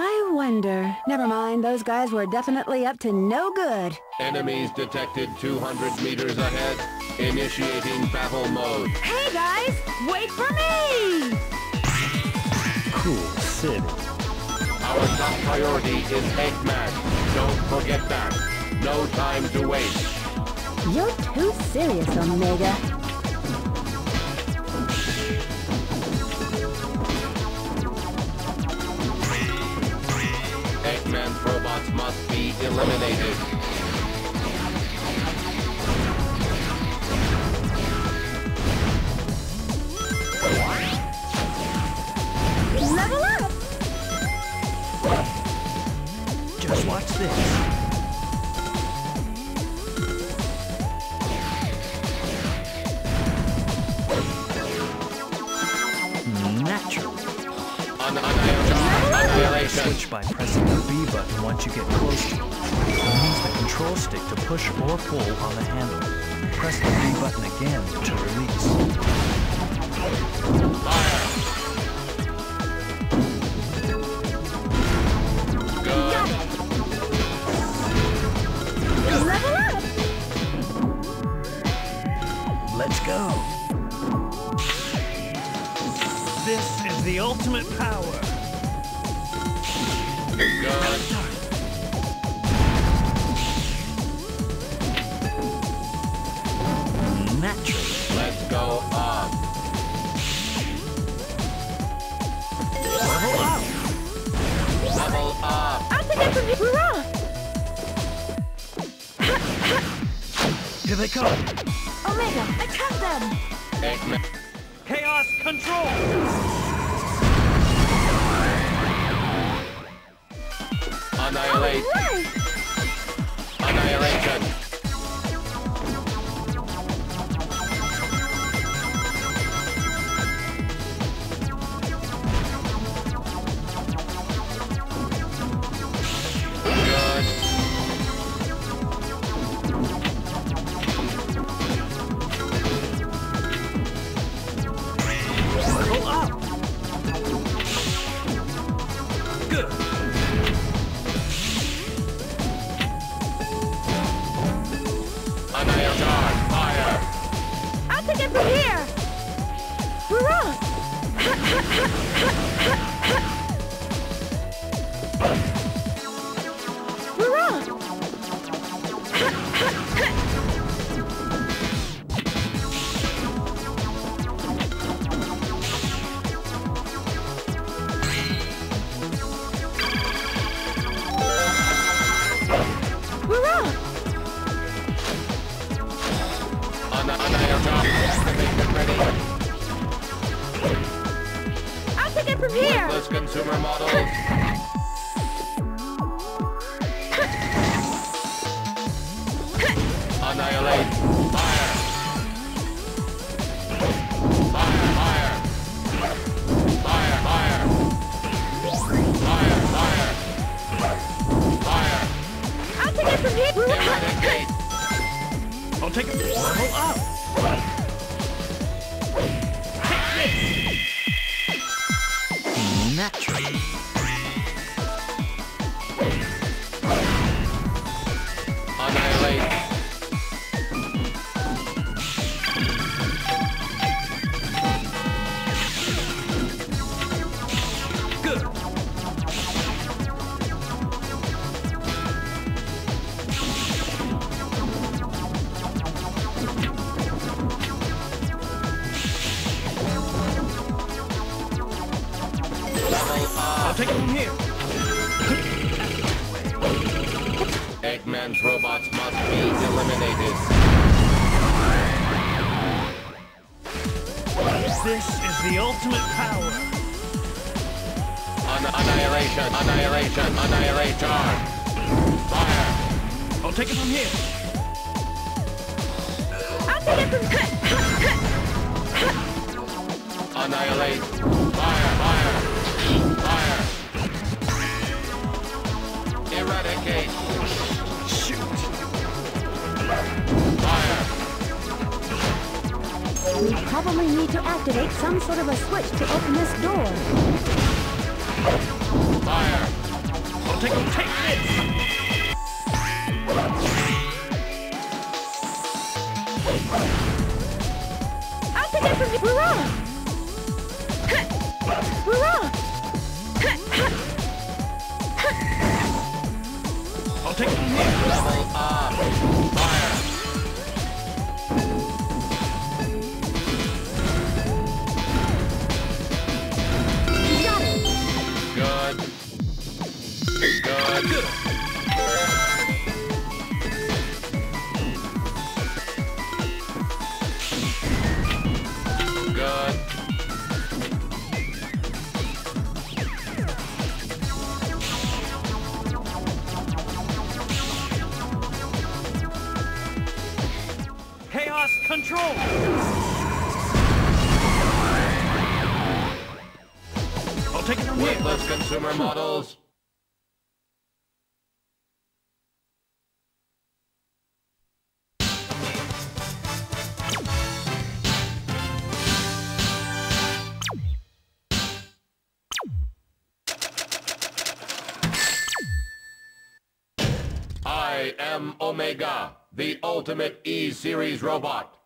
I wonder. Never mind, those guys were definitely up to no good. Enemies detected 200 meters ahead. Initiating battle mode. Hey guys, wait for me! Cool city. Our top priority is Eggman. Don't forget that. No time to waste. You're too serious, Omega. Eliminated. Switch by pressing the B button once you get close to it. Use the control stick to push or pull on the handle. Press the B button again to release. Fire. Let's go. This is the ultimate power. Let's go up. Level up. Level up. I'll take it from here! Hurrah! Here they come. Omega, attack them! Eggman. Chaos control. Annihilate. Annihilation. Good. Up. Good. Hurrah! Hurrah! Hurrah! Anna- Annihilation. Activation ready. I'll take it from here! Worthless consumer models. Annihilate. Fire. Fire, fire. Fire, fire. Fire, fire. Fire. I'll take it from here! Eradicate. I'll take it. Level up. Natural. Take it from here. Eggman's robots must be eliminated. This is the ultimate power. An- annihilation. Annihilation. Annihilation. Fire. I'll take it from here. I'll take it from Annihilate. Probably need to activate some sort of a switch to open this door. Fire. I'll take, take this! I'll take it from you. Hurrah! Hurrah! I'll take it from! Level up. Chaos control! I'll take it from here! Worthless consumer models. I am Omega, the ultimate E-Series robot.